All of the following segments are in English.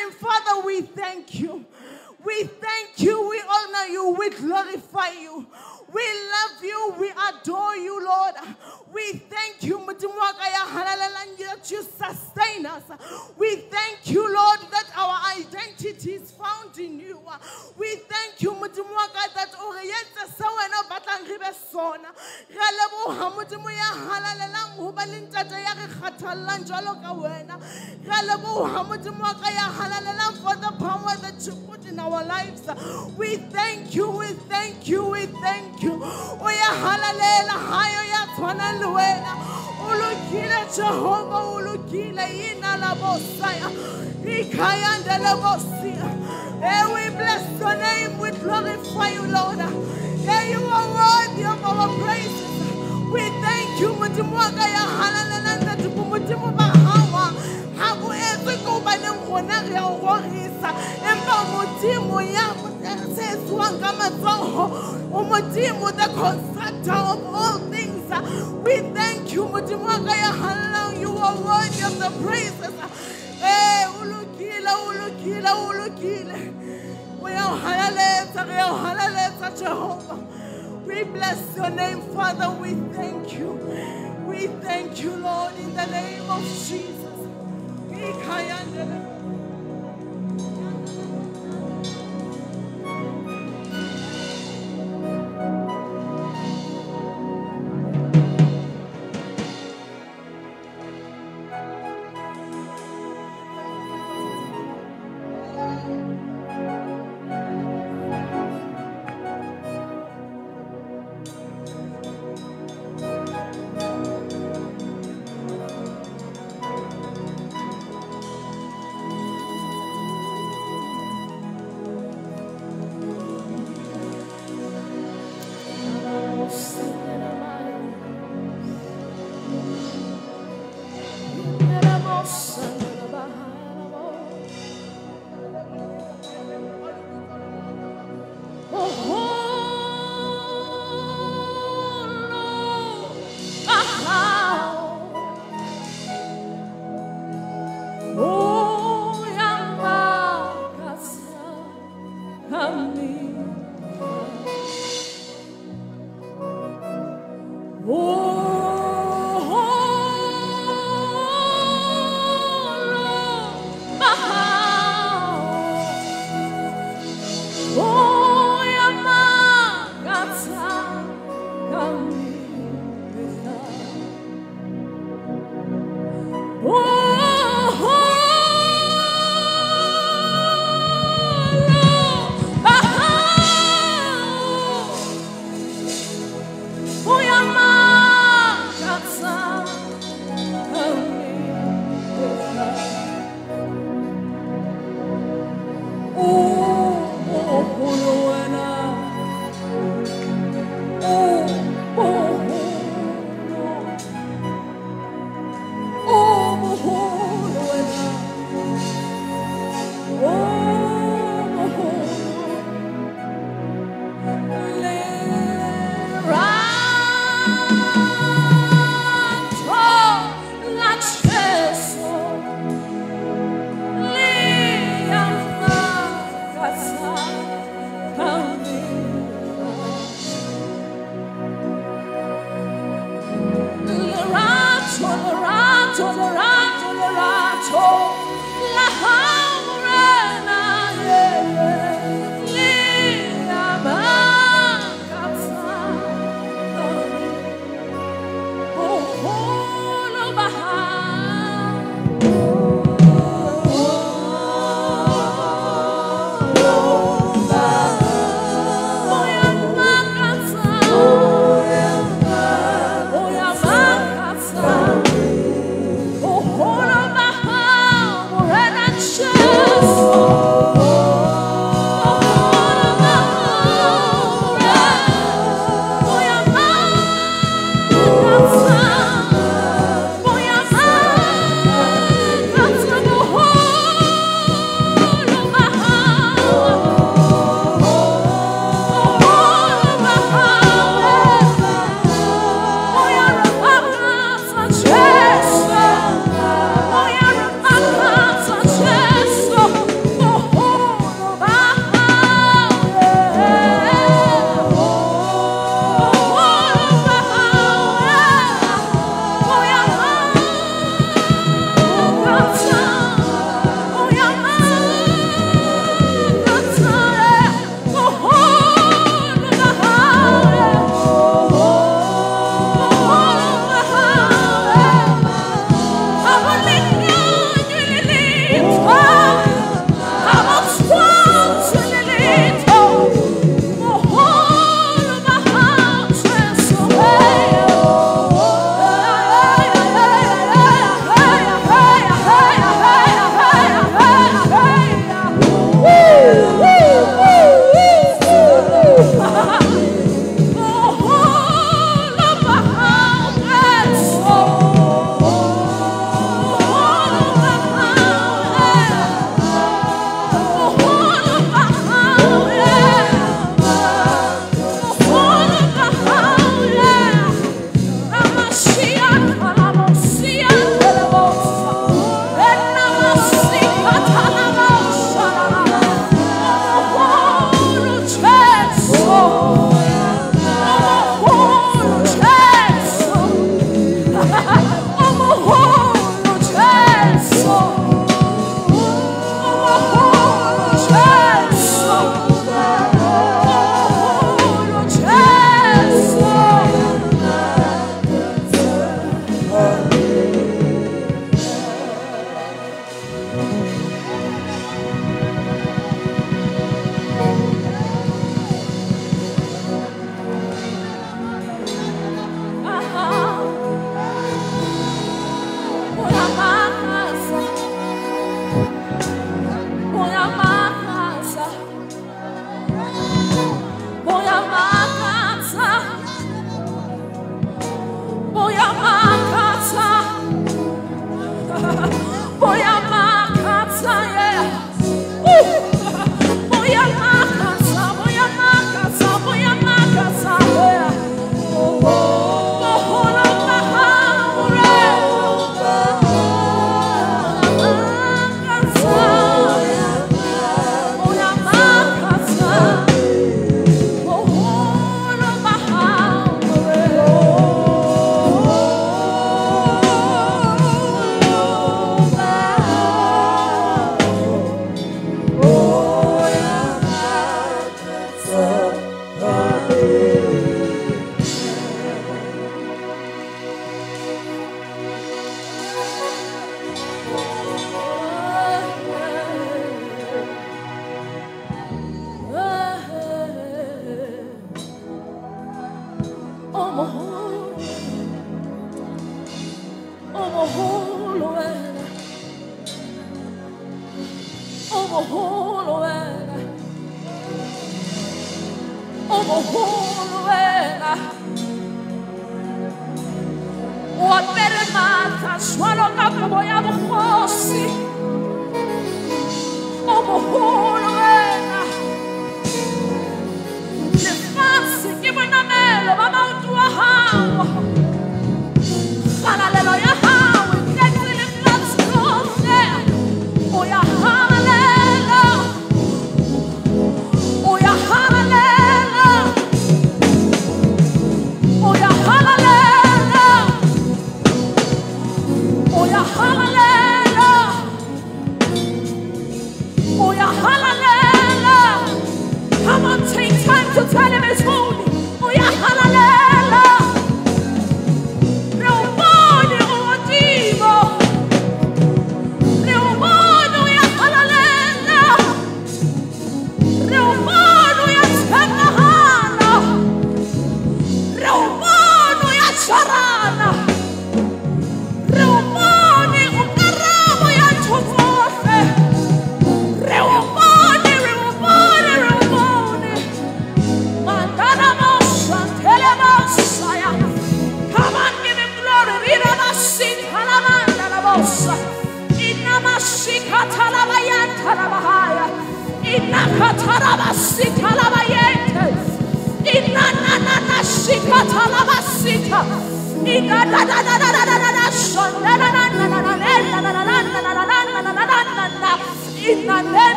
name, Father, we thank you. We thank you, we honor you, we glorify you. We love you, we adore you, Lord. We thank you, that you sustain us. We thank you, Lord, that our identity is found in you. We thank you, that o re entse se wena batlang re be sona. Re leboha, Modimo ya halalelang ho ba le ntate ya re kgathallang jwalo ya halalelang for the power that you put in our lives. We thank you, we thank you, we thank you. O ya halalela hayo ya tshwana le wena. O Jehova, o lokile ina la bosaya. Ikayanda la bosia. Eh, we bless your name, we glorify you, Lord. Yeah, you are worthy of our praises. We thank you, wa ya halalela ba hawa. Ha bo baneng rona re a o rorisa. Empa Modimo ya ka matsoho. O Modimo the constructor of all things. We thank you, Modimo wa ka ya halalang. You are worthy of the praises. Eh, o lokile, o lokile, o lokile. We are halaletsa, re a o halaletsa Jehovah. We bless your name, Father. We thank you. We thank you, Lord, in the name of Jesus. Ikayandele.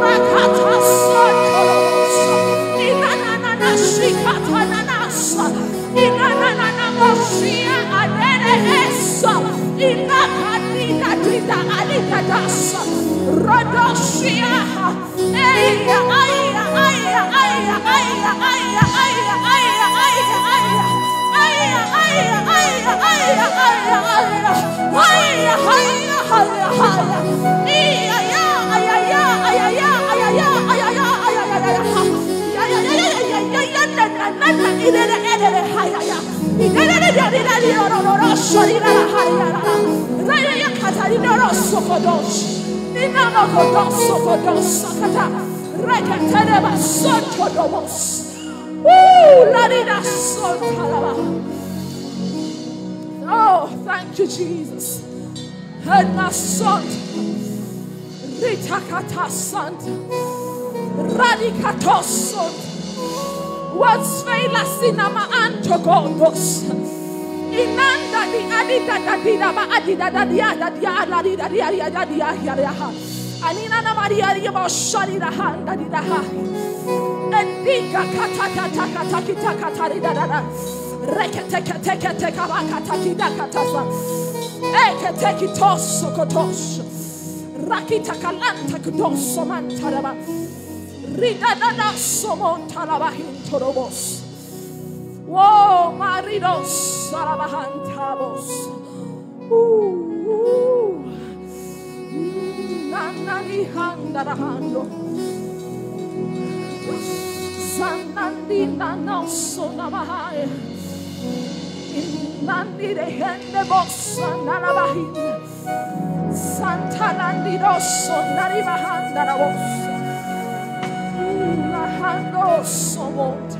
Rakata Ikosia areneso. Ina. Rodosia. Oh, thank you, Jesus. Heard my son. Ritakata son. Radikatos son. What's wasfela sinama antokondos inanda di adida dadida ba adida dadia dadia aladida dia dia dia dia dia ha anina na maria dia ba shari da ha dadida ha. Endika kata kata kata kita kata dida dada rekete kete kete kaba kata kida kata sa. Eke teki tosso kotos rakita kalanta kudosso mantaraba Rita nada somonta la bajen torobos. Oh, maridos a la bajan tabos. Uh, uh. Nanani handa la hando. Sanandi nana sona bajae. Nandi de gente vos la bajin. Santa nandi dos sona la bajan la voz. Mango Somo.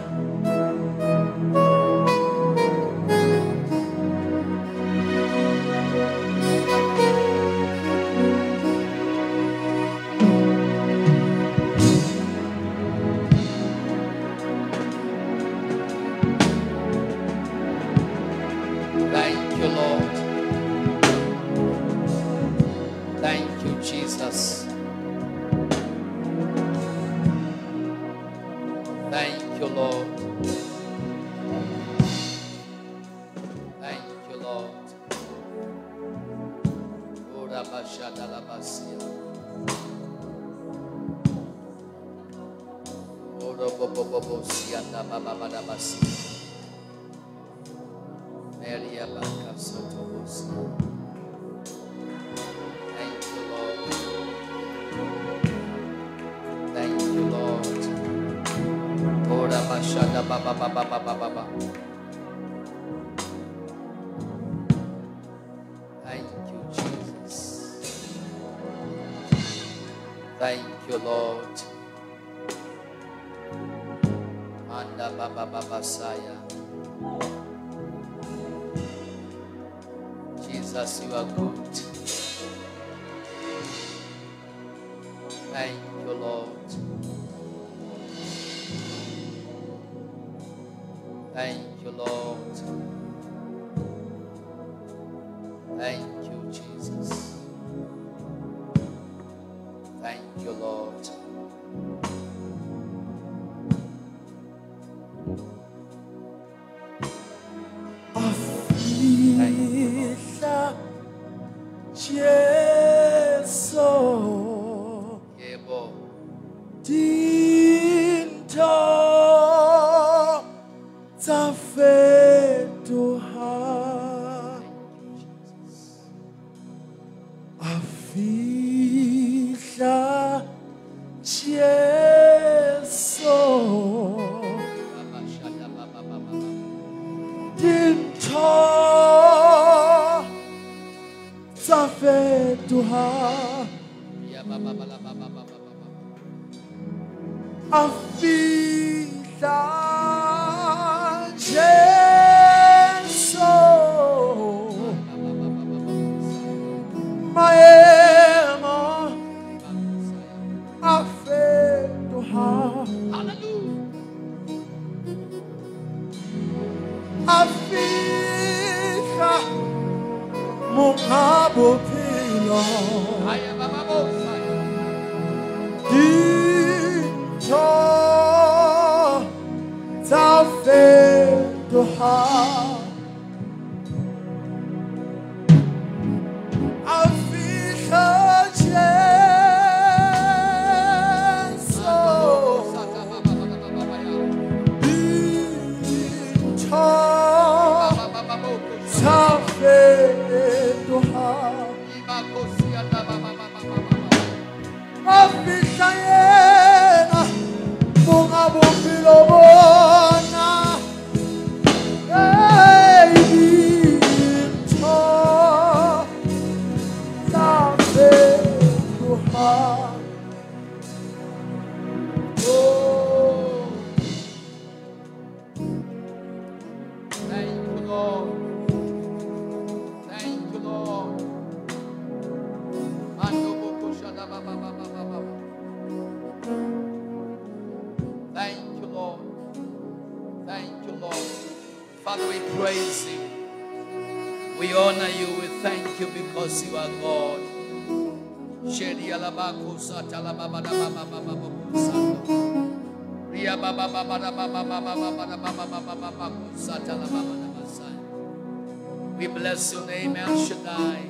yeah. We honor you. We thank you because you are God. We bless your name, El Shaddai.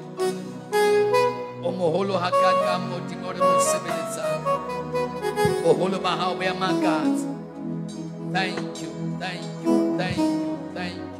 O moholo hakaka mo tingore mo sebeletsang. Boholo ba hao. Thank you, thank you, thank you, thank you.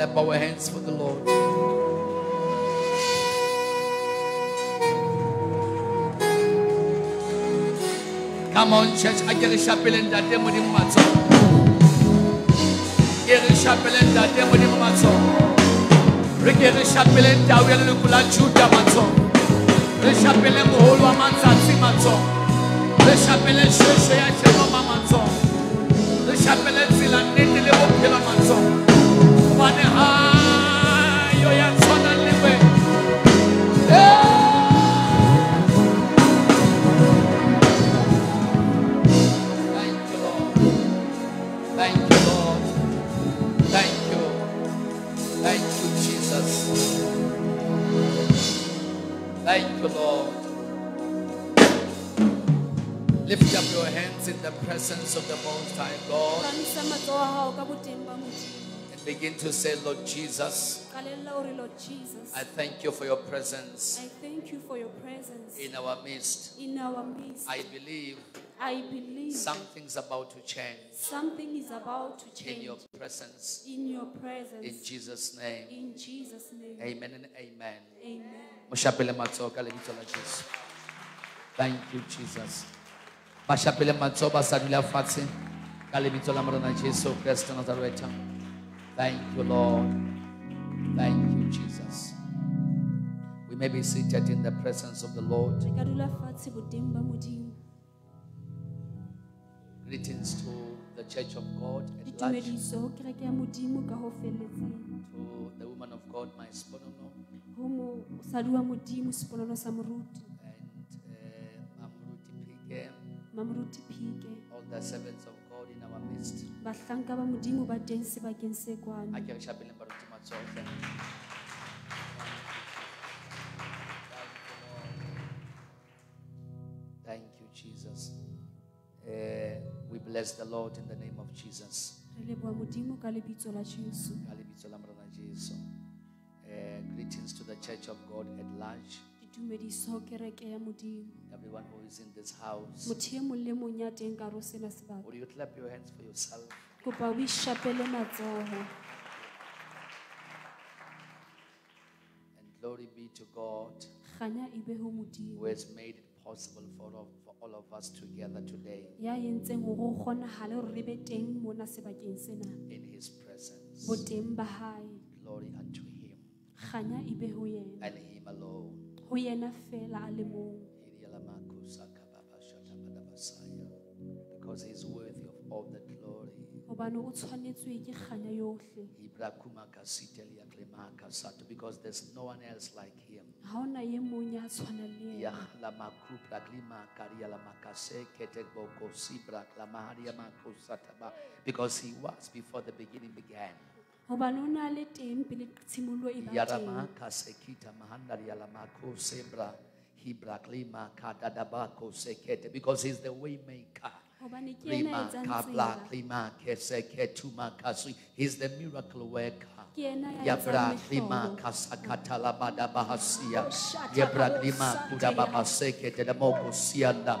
Clap our hands for the Lord? Come on, church. I get a chapel in that demo in Matzo. Get a chapel in that demo in Matzo. Get a chapel in that we are looking at Judah Matzo. The chapel in Moholo Manzati Matzo. The chapel in Shosha Yachema Matzo. The chapel in Zilanete Pila Matzo. Lift up your hands in the presence of the Most High God phahamisa matsoho a hao ka boteng ba modimo and begin to say, Lord Jesus, qalella o re lord jesus I thank you for your presence i thank you for your presence in our midst. in our midst I believe i believe something's about to change something is about to change in your presence. in your presence. In Jesus' name. in jesus name Amen and amen. amen Moshapele matsoho ka lebitso la Jesu. Thank you, Jesus. Bashapele matsoho ba sa dula fatshe ka lebitso la morena Jesu Kriste Nazareta. Thank you, Lord. Thank you, Jesus. We may be seated in the presence of the Lord. Greetings to the Church of God at large. To the woman of God, my sponono. And uh, Mamruti Pike. All the servants of our midst. bahlanka ba modimo ba teng sebakeng se kwano Ake re shapeleng baruti matsoho. Thank you, Jesus. Eh, we bless the Lord in the name of Jesus. re leboha modimo ka lebitso la jesu Ka lebitso la Morena Jesu. Eh, greetings to the Church of God at large, ditumediso kereke ya modimo everyone who is in this house. motho e mong le mong ya teng ka ho sena sebaka Would you clap your hands for yourself? kopa o ishapele matsoho And glory be to God kganya e be ho who has made it possible for all, for all of us together today ya entseng hore ho kgonahale hore re be teng mona sebakeng sena in His presence. boteng ba hae Glory unto Him kganya e be ho yena and Him alone. Ho yena fela a le mong Because He's worthy of all the glory. hobane o tshwanetswe ke kganya yohle Because there's no one else like Him. ha ona ye mong ya tshwanang le yena Because He was before the beginning began goba lona le teng pele tshimololo e ba teng Yaramaka sekete because he's the way maker. Lima kabla klima keseke. He's the miracle worker. Yabra klima mehlobo kasakata labada. Yabra klima kudababaseke telemoko sianda.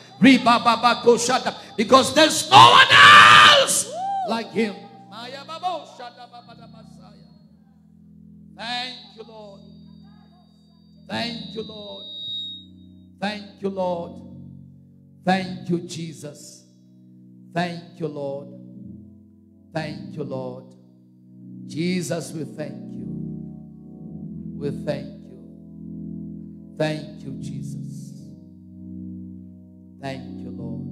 Because there's no one else like him. Thank you, Lord. Thank you, Lord. Thank you, Lord. Thank you, Jesus. Thank you, Lord. Thank you, Lord. Jesus, we thank you. We thank you. Thank you, Jesus. Thank you, Lord.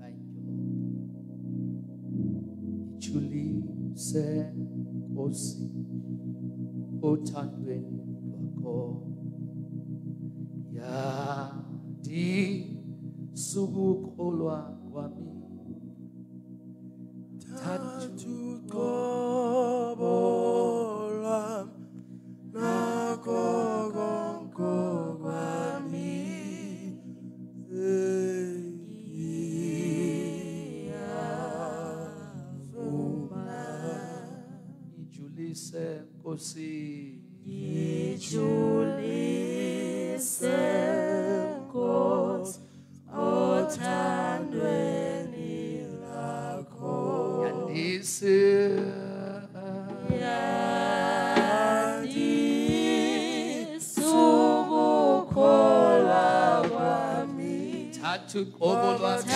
Thank you, Lord. Ijulise Nkosi othandweni lwakho. Yandi sukukholwa kwami. Thathu Nkosi. Ijulise Nkosi othandweni lakho Yandise yandisukukholwa kwami thathu qobo lwami.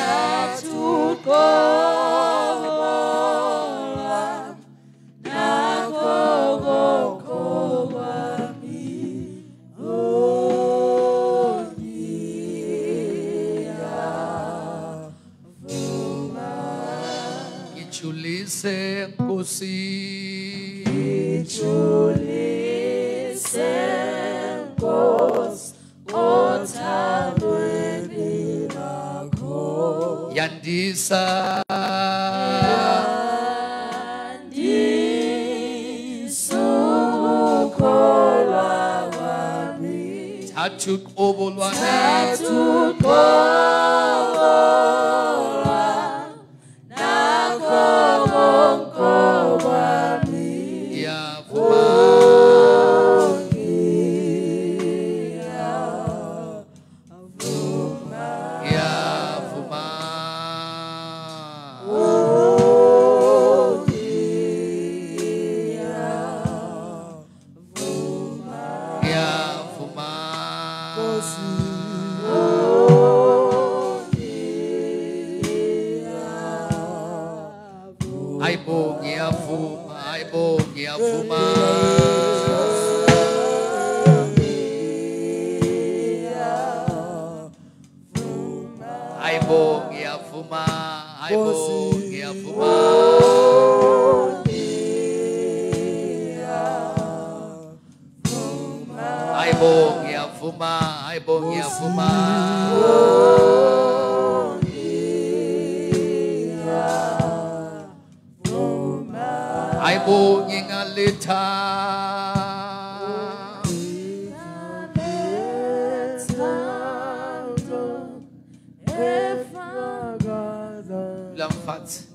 Phansi.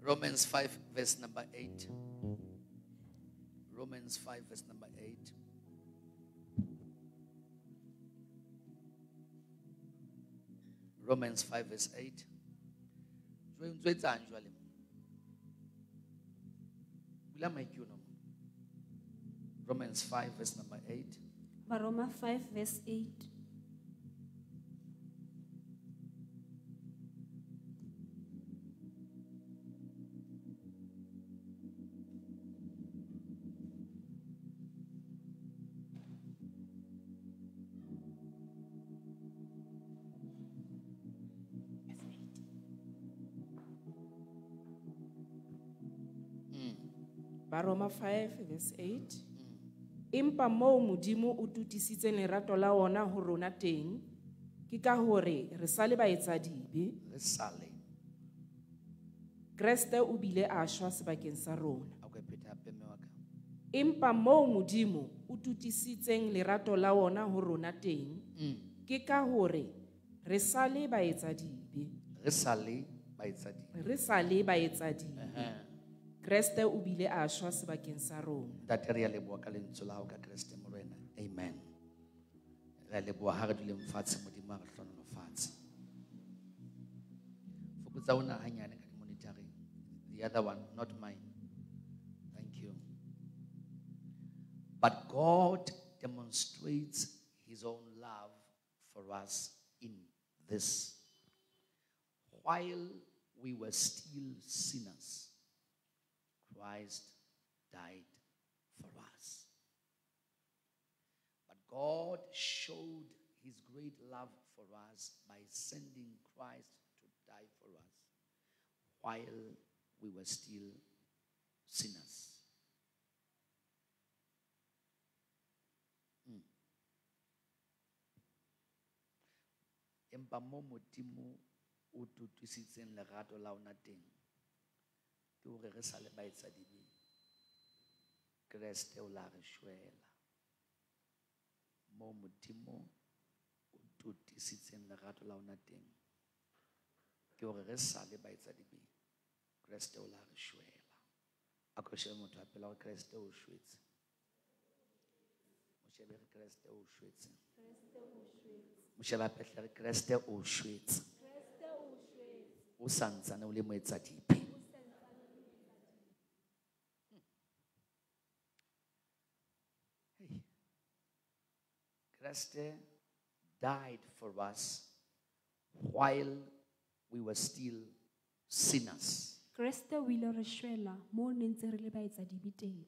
Romans 5 verse number 8. Romans 5 verse number 8. Romans 5 verse 8. Jwale ntse etsang jwale? Bula mic yona mo. Romans 5 verse number 8. baroma 5 verse 8 hmm. baroma 5 verse 8 empa moo modimo o tutisitseng lerato la ona ho rona teng. Ke ka hore re sa le baetsa dibe. Re sale. kreste o bile a shwa sebakeng sa rona. Ako pheta hape mme wa ka. empa moo modimo o tutisitseng lerato la ona ho rona teng. Mm. Ke ka hore re sa le baetsa dibe. Re sale baetsadi. re sa le baetsa dibe kreste o bile a shwa sebakeng sa rona Ntate re a leboha ka lentswe la hao ka Kreste Morena. Amen. Re a leboha ha re duleng fatshe modimo a re hlonono fatshe. Fokotsa ona hanyane ka di-monitoring. The other one, not mine. Thank you. But God demonstrates his own love for us in this. while we were still sinners, Christ died for us. But God showed his great love for us by sending Christ to die for us while we were still sinners. Mm. empa mo modimo o tutusitseng lerato la ona teng ke hore re sa le baetsadibe kreste o la re shwela. Mo modimo o totisitseng lerato la ona teng ke hore re sa le baetsadibe kreste o la re shwela. A ko shebe motho a pela gore kreste o shwetse. Mo shebe re kreste o shwetse. Mo shebe a petle re kreste o shwetse. O santsane o le moetsadipe Kreste died for us while we were still sinners. kreste o ile re shwela moo ne ntse re le baetsadibe teng.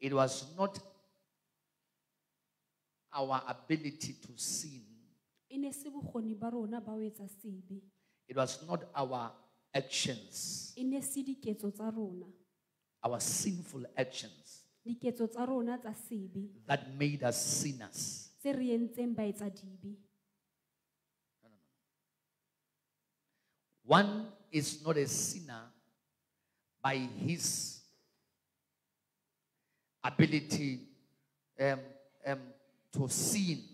It was not our ability to sin, e ne se bokgoni ba rona ba ho etsa sebe it was not our actions, e ne se diketso tsa rona. Our sinful actions diketso tsa rona tsa sebe that made us sinners. tse re entseng baetsadibe One is not a sinner by his ability um, um, to sin.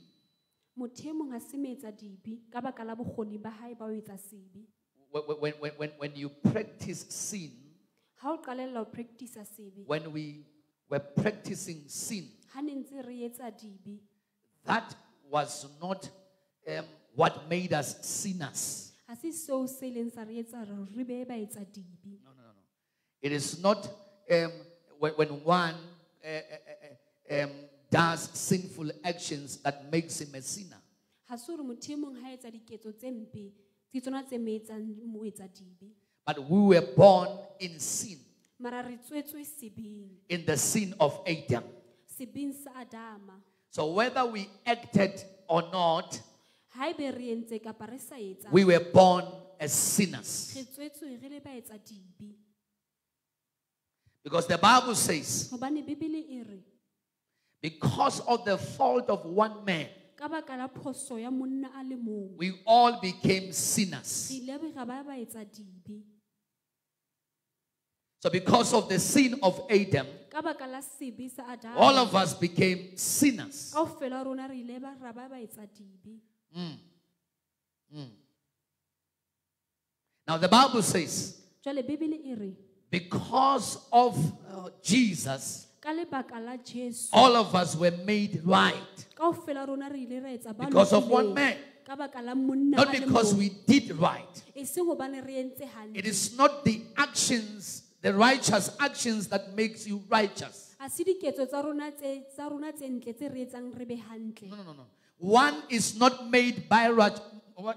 motho e mong ha se moetsadibe ka baka la bokgoni ba hae ba ho etsa sebe When, when, when, when, when you practice sin, ha o qalella ho practice sebe when we were practicing sin, ha ne ntse re etsa dibe that was not um, what made us sinners. ha se seo se leng sa re etsa hore re be baetsadibe No, no, no, no. It is not um, when, when one uh, uh, uh, um, does sinful actions that makes him a sinner. ha se hore motho e mong ha etsa diketso tse mpe ke tsona tse mo etsang moetsadibe But we were born in sin, mara re tswetswe sebeng in the sin of Adam. sebeng sa adama So whether we acted or not, haebe re entse kapa re sa etsa we were born as sinners. re tswetswe re le baetsadibe Because the Bible says, hobane bibele re because of the fault of one man, ka baka la phoso ya monna a le mong we all became sinners. re ile ra ba baetsadibe So because of the sin of Adam, ka baka la sebe sa adama all of us became sinners. kaofela rona re ile ba ra ba baetsadibe Now the Bible says, jwale bibele re because of uh, Jesus, ka lebaka la jesu all of us were made right. kaofela rona re ile ra etsa ba Because of one man. ka baka la monna Not because we did right. seng hobane re entse It is not the actions, the righteous actions that makes you righteous. ha se diketso tsa rona tse tsa rona tse ntle tse re etsang re be hantle No, no, no, no. One is not made by.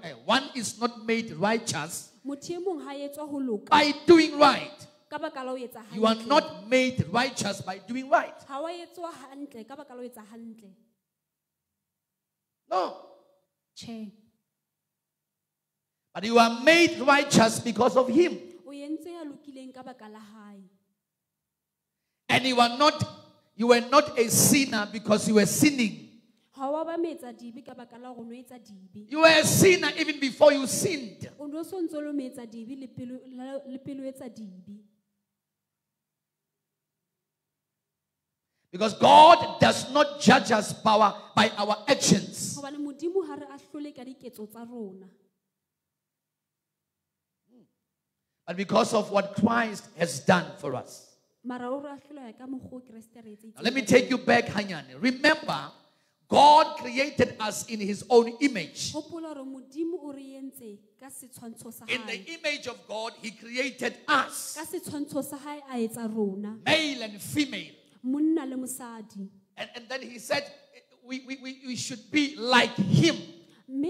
Eh, one is not made righteous motho mong ha etswa ho loka by doing right. ka baka la ho etsa You are not made righteous by doing right. ha wa etswa hantle ka baka la ho etsa hantle No. But you are made righteous because of Him. O entse ya lokileng ka baka la hae And you are not, you were not a sinner because you were sinning. ha wa ba meetsa dibe ka baka la hore o etsa dibe You were a sinner even before you sinned. o no so ntse o lo meetsa dibe le pelo la- le pelo o etsa dibe Because God does not judge us by, by our actions. hobane modimo ha re ahlole ka diketso tsa rona but because of what Christ has done for us. mara o re ahlola ka mokgwa o kreste re Now, let me take you back, Hanyane. Remember, God created us in His own image. hopola hore modimo o re entse ka setshwantsho sa In the image of God, He created us, ka setshwantsho sa hae a etsa rona male and female. monna le mosadi And, and then He said, we, we, we should be like Him. In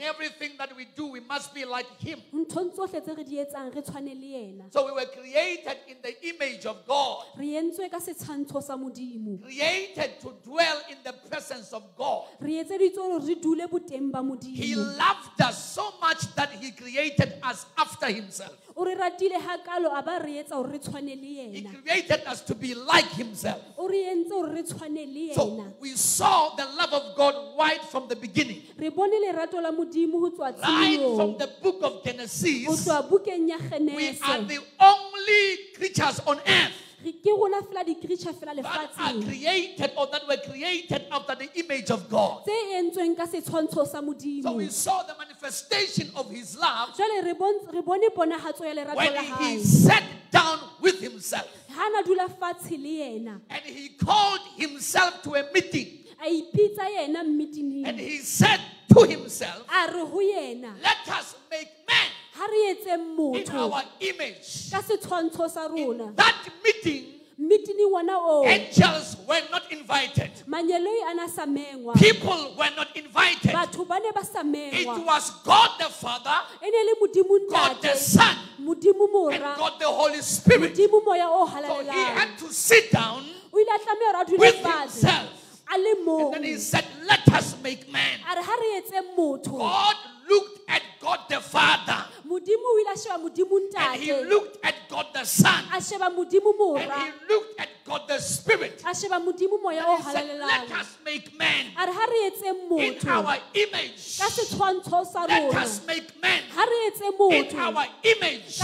everything that we do, we must be like Him. nthong tsohle tse re di etsang re tshwane le ena So we were created in the image of God, re entswe ka setshwantsho sa modimo created to dwell in the presence of God. re etseditswe gore re dule boteng ba He loved us so much that He created us after Himself. O re ratile ga a ba re etsa gore re tshwane le He created us to be like Himself. o re entse gore re tshwane le So we saw the love of God right from the beginning, re bone lerato la modimo go tswa right from the book of Genesis. tswa bukeng ya We are genese the only creatures on earth ke rona fela fela that are lefatsheng. created or that were created after the image of God. tse entsweng ka setshwantsho sa So modimo we saw the manifestation of His love jale re bon- re bone ponagatso ya lerato when la He gae sat down with Himself. Ga na dula fatshe le and He called Himself to a meeting. A ipitsa and mmetineng He said to Himself, a re yena. Let us make man ga re etseng in motho our image. ka setshwantsho sa rona In that meeting, mmetineng ona o angels were not invited, manyeloi a na sa mengwa people were not invited. batho ba ne ba sa It mengwa was God the Father, e ne le modimo God the ntate Son, modimo and mora God the Holy Spirit. modimo moya o So he halalelang had to sit down o ile a tlameya gore a dule with fatshe himself. a le And then he said, Let us make man. a re ga re etseng motho God looked at God the Father, modimo o ile a sheba modimo and he looked at God the Son, a sheba modimo and he looked at God the Spirit. a sheba modimo moya o And he said, Let us make man a re ga re etseng in our image. ka setshwantsho sa Let us make man ga re etse in our image.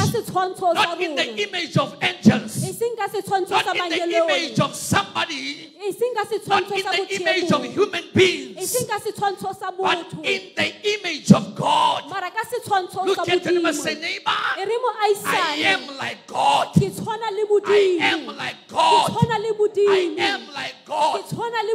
Not in the image of angels, seng ka setshwantsho sa not in the image of somebody, not in the image of human beings, seng ka setshwantsho sa but in the image of God. mara ka setshwantsho Look at them and modimo say, neighbor, I am like God. ke tshwana le I am like ke God. I am like ke God.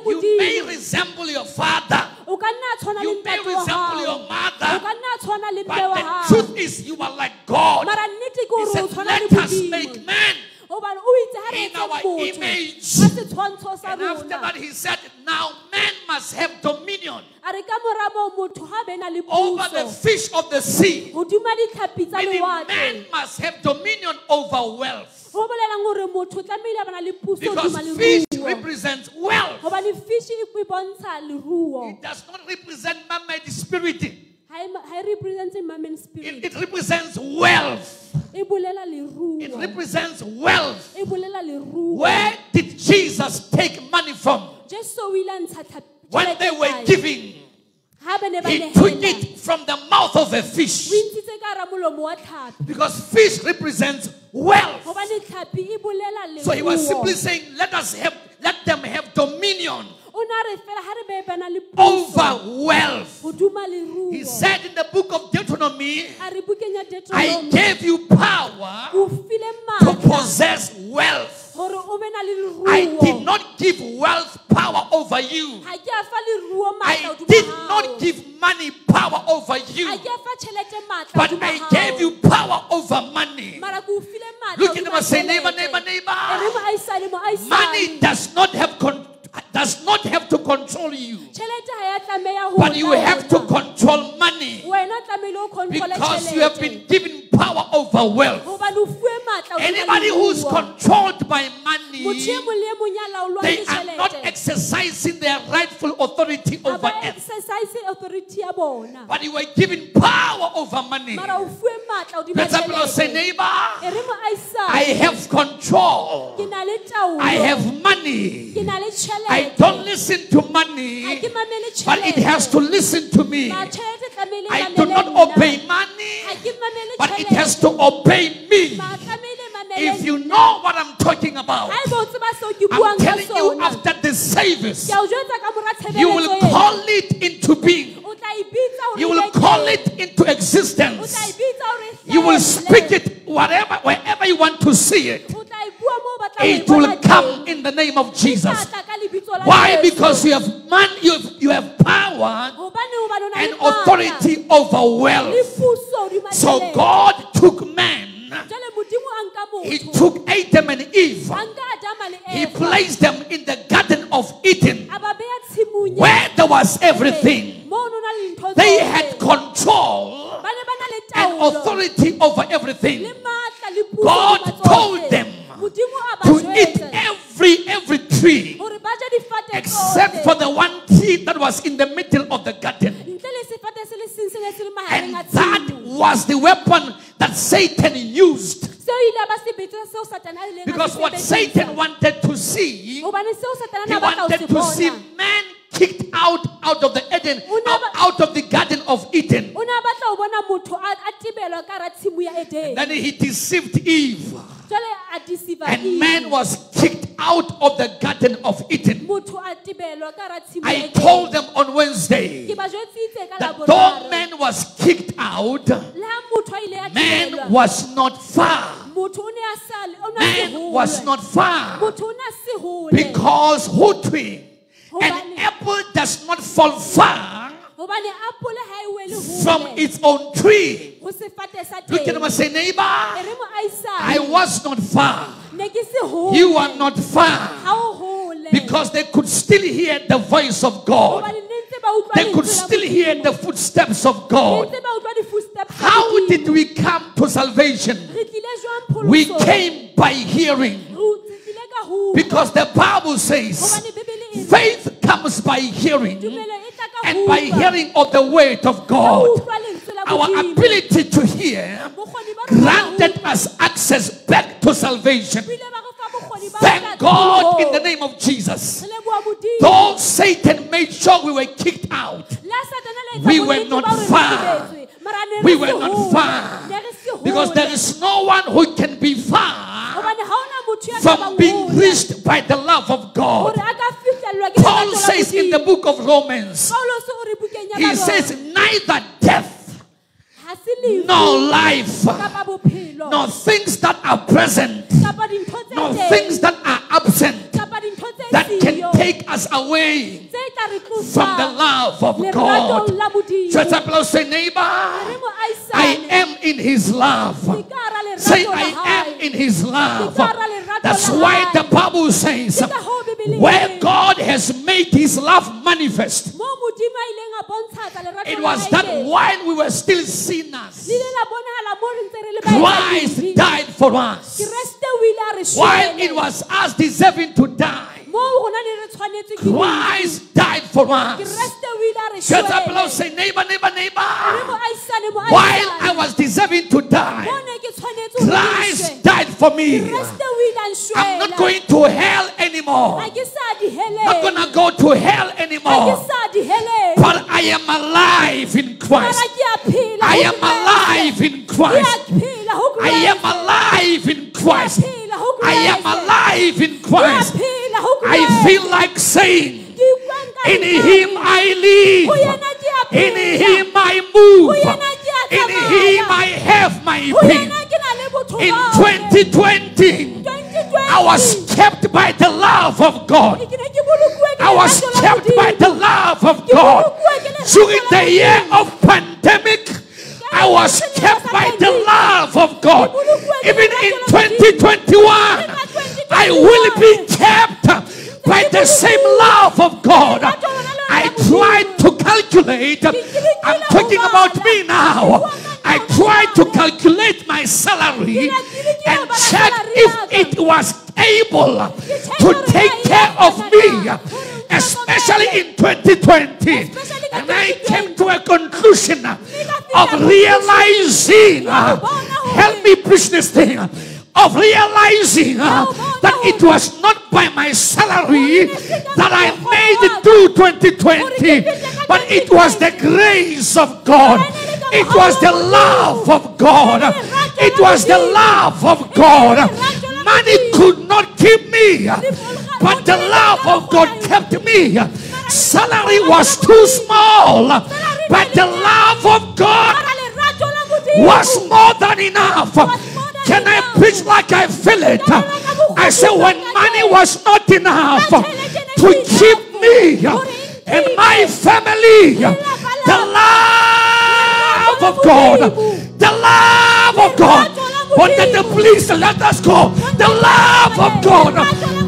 You may resemble your father, o ka nna tshwana le you may resemble your mother, ka nna tshwana le mme but the truth is you are like God. mara nnete ke He said, Let us make man. Gobane o itse ga re in our image. ka setshwantsho sa And after that, he said, Now man must have dominion a re ka mora moo motho ga be na le over the fish of the sea. Meaning, man must have dominion over wealth. go bolelang gore motho o tlamehile a bana le puso Because fish represents wealth. gobane fishi bontsha leruo It does not represent man-made spirit. It, ga e represente mamen spirit it represents wealth. It represents wealth. Where did Jesus take money from? jesu o ile a ntsha When they were giving, ha ba ne ba he took it from the mouth of a fish. o intshitse ka hara molomo wa tlhapi Because fish represents wealth. gobane tlhapi bolela So he was simply saying, let us have, let them have dominion o ne a re fela ga re be bana le puso over wealth. He said in the book of Deuteronomy, a re bukeng ya I gave you power to possess wealth. gore o be na le I did not give wealth power over you. ga ke a fa leruo maatla I did not give money power over you, ga ke a fa tšhelete maatla but I gave you power over money. mara ke o file maatla Look at them and say, neighbor, neighbor, neighbor. Money does not have con- does not have to control you, tšhelete ga ya tlameya ho but you have to control money. Wena o tlamehile o controle because you have been given power over wealth. gobane o fuwe maatla hodima Anybody who's controlled by money, mong le mong ya laolwang they are not exercising their rightful authority over ba earth. exercise authority ya bona. But you were given power over money. mara o fuwe maatla hodima Let someone say, neighbor, I have control. ke na le taolo I have money. ke na le I don't listen to money, but it has to listen to me. Ma tšhelete tlamehile I do not obey money, ga ke mamele but it has to obey me. Ma tlamehile mamele If you know what I'm talking about, Ha eba o tseba seo ke I'm telling you after the service, ke a o jwetsa ka mora you will call it into being. o tla bitsa hore You will call it into existence. You will speak it whatever, wherever you want to see it. o tla bua moo o batlang ho It will come in the name of Jesus. tla ka lebitso la Why? Because you have man, you have, you have power Hobane hobane o na le and authority over wealth. So. God took man. Jwale Modimo a nka He took Adam and Eve. a nka Adama le He placed them in the Garden of Eden, a ba beha tshimong ya where there was everything. moo no na le dintho They had control ba ne ba na le and authority over everything. God told them Modimo a ba To eat every every tree hore ba je difate except for the one tree that was in the middle of the garden. ntle le sefate se le seng se ne se le mahareng a And that was the weapon that Satan used. seo ile ba se betse seo satane a ileng a Because what. Satan wanted to see, hobane seo satane he a batla ho se wanted to see man kicked out out of the Eden, out, out of the Then he deceived Eve, jwale a deceiver and man was kicked out of the Garden of Eden. motho a tebelwa ka hara tshimo ya I told them on Wednesday ke ba jwetsitse ka that though man was kicked out, le ha motho a ile ya man was not far. motho o ne a sale o ne a se Man was not far. motho o ne a se hole Because who tree? An apple does not fall far hobane apole ha wele from its own tree. Ho sefate sa Look at them and say, neighbor, I was not far. ne ke se hole You are not far. ha o hole Because they could still hear the voice of God. hobane ne ntse ba utlwa They could still hear the footsteps of God. ntse ba utlwa di-footsteps tsa How did we come to salvation? re tlile jwang We came by hearing. Re tlile ka ho utlwa. Because the Bible says hobane bebele re, faith comes by hearing. tumelo tla ka ho and by hearing of the word of God, utlwa lentswe la our ability to hear Bokgoni ba rona ba ho granted us access back to salvation. Bile ba re fa bokgoni ba Thank God in the name of Jesus. Re leboha Modimo. Though Satan made sure we were kicked out, Le ha Satane a etsa We were not ba hore re far. sebetswe, mara ne re we were not far. Ne re se hole. Because there is no one who can be far Hobane ha hona motho ya ka from being reached by the love of God. a ka fihlellwa ke Paul says in the book of Romans, Paulos o re bukeng ya he says, neither death ha se lefu nor life. Nor things that are present, kapa dintho tse nor things that are absent. Kapa dintho tse that can take us away tse tla re tlosa from the love of God. la Modimo. Stretch up and say, neighbor, I am in his love. Ke ka hara lerato Say, I am in his love. Ke ka hara lerato That's why the Bible says, Ke ka hoo Bebele where God has made his love manifest. moo Modimo a ileng a bontshatsa lerato It was that while we were still sinners, Le ile la bonahala moo re ntse re le baetapele. Christ died for us. Kreste o ile a re While it was us deserving to die, moo rona ne re tshwanetse ke lefu. Christ died for us. Kreste o ile a up and say, neighbor, neighbor, neighbor. While I was deserving to die, Moo ne ke tshwanetse ho Christ died for me. Kreste o ile a nshwela. I'm not going to hell anymore. Ha ke sa diheleng. not gonna go to hell anymore. But I am alive in Christ. ke a phela I am alive in Christ. I am alive in Christ. Ke a phela ho I am alive in Christ. I feel like saying, Ke utlwa nka In. Him I live. yena ke a In. Him I move. Ho yena ke a In. Him I have my being. yena ke na le botho In 2020, 2020. I was kept by the love of God. Ke ne ke bolokuwe ke I was kept by the love of God. During the year of pandemic, I was kept by the love of God. Even in 2021, I will be kept by the same love of God. I tried to calculate, I'm talking about me now. I tried to calculate my salary and check if it was able to take care of me, especially in 2020. And I came to a conclusion of realizing, help me preach this thing, of realizing that it was not by my salary that I made it through 2020, but it was the grace of God. It was the love of God. It was the love of God. Money could not keep me, but the love of God kept me. Salary was too small, but the love of God was more than enough. Can I preach like I feel it? I said, when money was not enough to keep me and my family, the love of God, the love of God. But that the police let us go. The love of God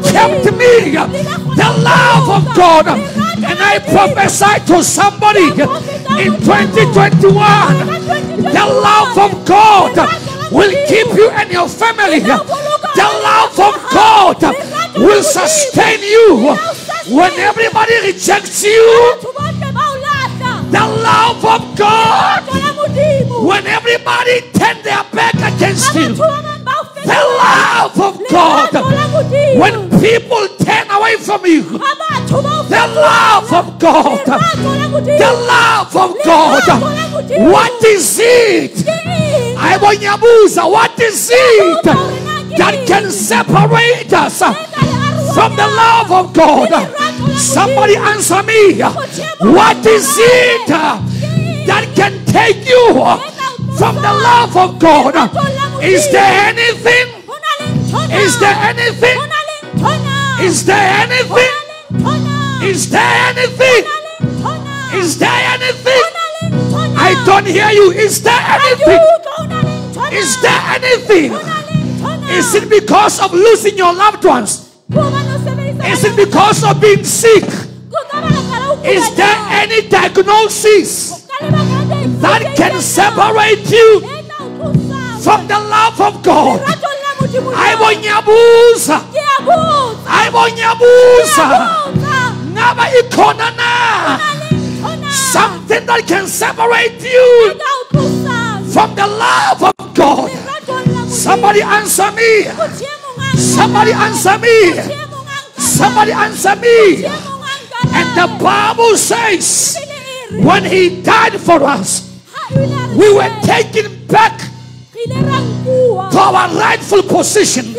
kept me. The love of God. And I prophesy to somebody in 2021 the love of God. Will keep you and your family. The love of God will sustain you when everybody rejects you. The love of God when everybody turn their back against you. The love of God when people turn away from you. The love of God. The love of God. What is it? I want. What is it that can separate us from the love of God? Somebody answer me. What is it that can take you from the love of God? Is there anything? Is there anything? Is there anything? Is there anything? Is there anything? I don't hear you. Is there anything? Is there anything? Is it because of losing your loved ones? Is it because of being sick? Is there any diagnosis that can separate you from the love of God? Ayibonyabuza. Ayibonyabuza. Ngaba ikhona na something that can separate you from the love of God? Somebody answer me. Somebody answer me. Somebody answer me. And the Bible says, when He died for us, we were taken back to our rightful position.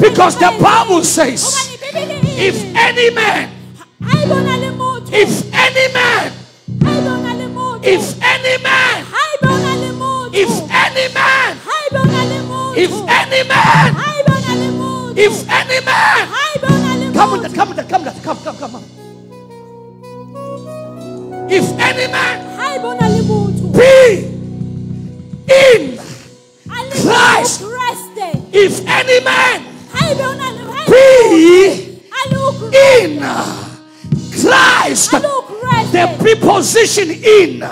Because the Bible says, if any man, if any man, if any man, if any man, if any man, if any man, if any man, come on, come on, come on, come, come, come on. If any man be in Christ, if any man be in Christ, the preposition in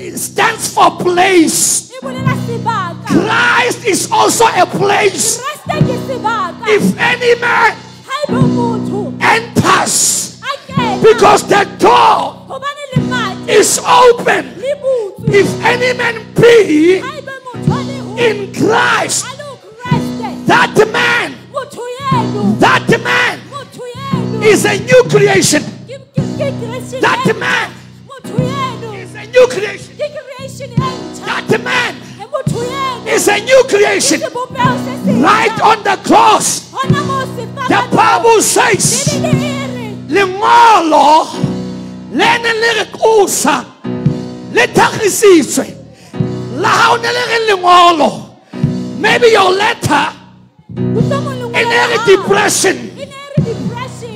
it stands for place. Christ is also a place. If any man enters, because the door is open. If any man be in Christ, that man, that man is a new creation. That man is a new creation. That man is a new creation. Right on the cross, the Bible says, lengolo le ne le re kusa le tlhagisitswe la ga ne le lengolo. Maybe your letter e ne re depression.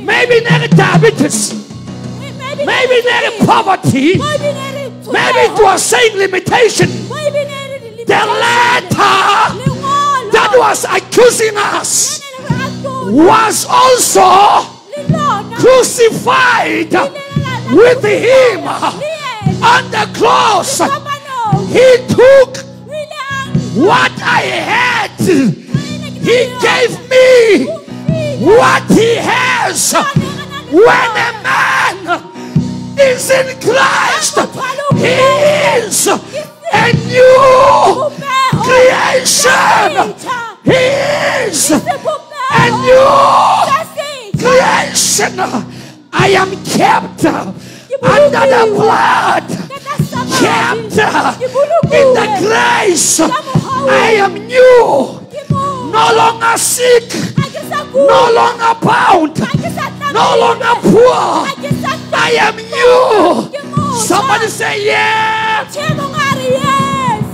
Maybe e ne re diabetes. Maybe e ne re poverty. Maybe it was saying limitation the letter that was accusing us was also crucified with him on the cross. He took what I had. He gave me what he has. When a man is in Christ, he is a new creation. He is a new creation. I am kept under the blood, kept in the grace. I am new, no longer sick, no longer bound, no longer poor. I am new. Somebody say, Yeah. Yes.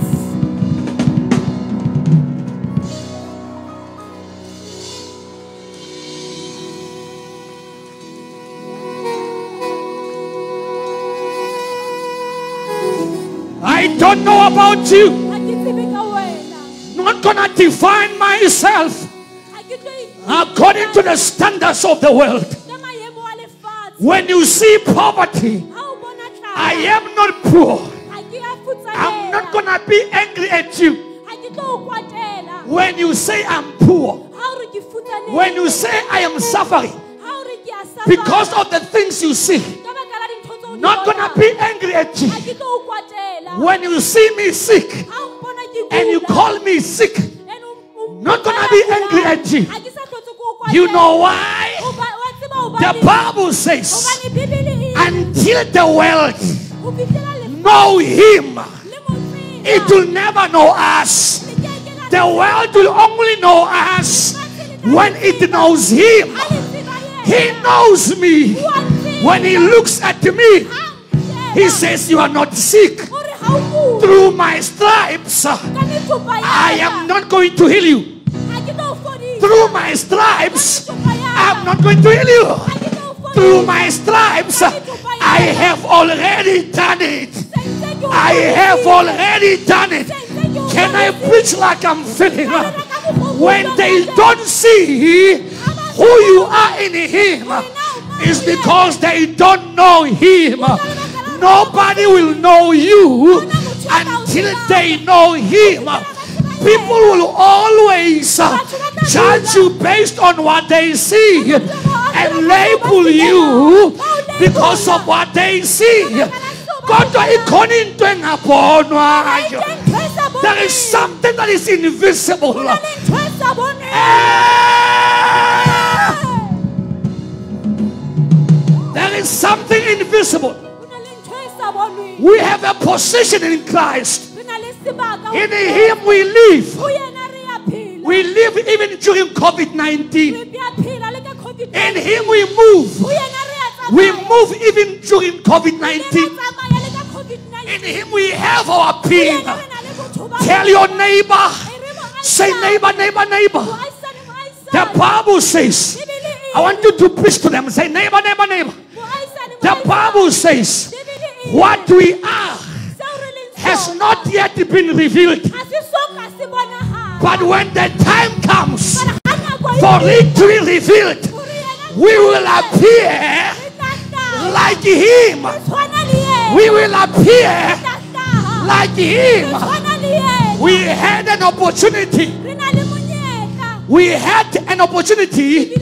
I don't know about you, Ha ke tsebe ka wena. gonna define myself Ha ke tlo i- according to the standards of the world. ka maemo a lefatshe. When you see poverty, Ha o bona tlala, I am not poor. Ha ke a I'm not gonna be angry at you. Ha ke tlo o kwatela. When you say I'm poor, Ha o re ke futsanehile. when you say I am suffering Ha o re ke a suffer. because of the things you see, Ka baka la dintho tseo o di not gonna be angry at you. Ha ke tlo o kwatela. When you see me sick Ha o mpona ke and you call me sick, and o- o not gonna be angry at you. ha ke sa hlotse ke o kwatela. you know why? Hoba- wa tseba The? Bible says, until the world ho fihlela lefatshe know Him, it will never know us. The world will only know us when it knows Him. He knows me. When He looks at me, He says, You are not sick. Through my stripes, I am not going to heal you. Through my stripes, I'm not going to heal you. Through my stripes, I have already done it. I have already done it. Can I preach like I'm feeling? When they don't see who you are in Him, it's because they don't know Him. Nobody will know you until they know Him. People will always judge you based on what they see and label you because of what they see. There is something that is invisible. There is something invisible. We have a position in Christ. In Him we live. We live even during COVID Re 19. In Him we move. Ho yena re a tsamaya. We move even during COVID Re 19. tsamaya le ka COVID-19. In Him we have our being. yena re na le botho ba Tell your neighbor. Say, neighbor, neighbor, neighbor. The Bible says, I want you to preach to them. Say, neighbor, neighbor, neighbor. The. Bible says, what we are Seo re leng has not yet been revealed. Ha se soka se bonahale. But when the time comes Mara ha nako for it to be revealed, we will appear like Him. We will appear like Him. We had an opportunity. We had an opportunity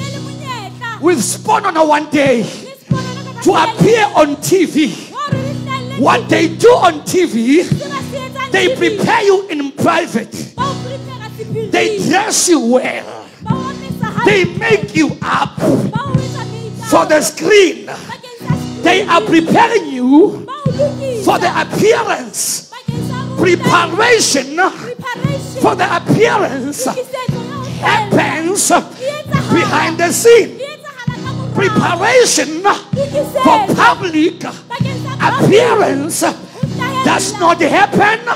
with Sponono one day to appear on TV. What they do on TV, they prepare you in private. They dress you well. They make you up for the screen. They are preparing you for the appearance, preparation for the appearance happens behind the scene. Preparation for public appearance does not happen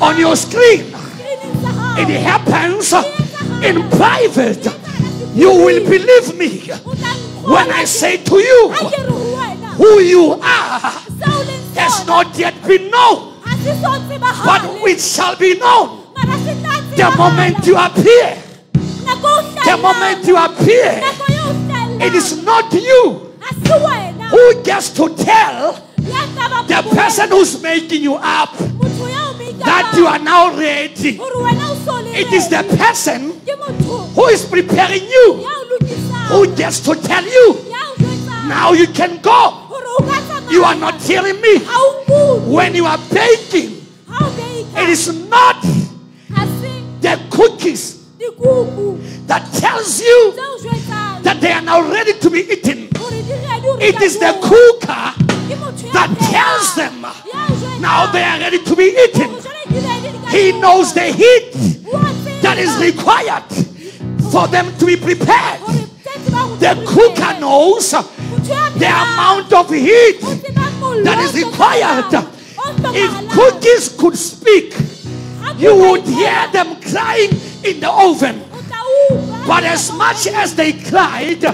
on your screen. It happens in private. You will believe me when I say to you who you are has not yet been known, but it shall be known the moment you appear. The moment you appear, it is not you who gets to tell the person who's making you up motho ya o make-up-ang that you are now ready. hore wena o so le It is the person who is preparing you ya o lokisang. who gets to tell you Ya o jwetsang now you can go. hore o ka tsamaya. You are not hearing me. Ha o nkutwe. When you are baking, Ha o bake-a. it is not the cookies that tells you tse o jwetsang that they are now ready to be eaten. hore di ready hore It is the cooker Ke motho ya that tells them Ya o jwetsang now they are ready to be eaten. He knows the heat that is required for them to be prepared. The cooker knows the amount of heat that is required. If cookies could speak, you would hear them crying in the oven. But as much as they cried,